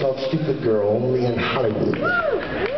called Stupid Girl, only in Hollywood.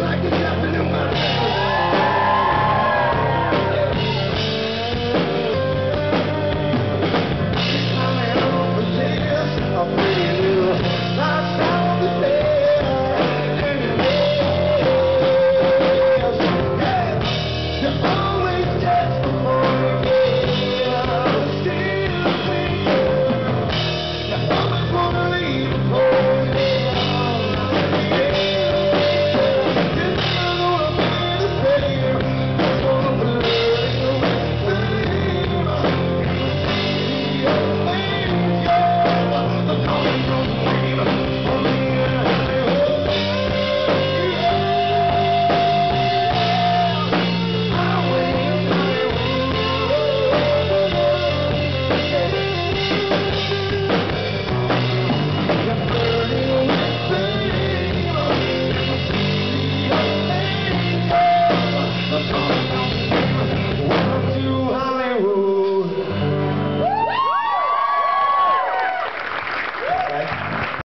like a happening in my life.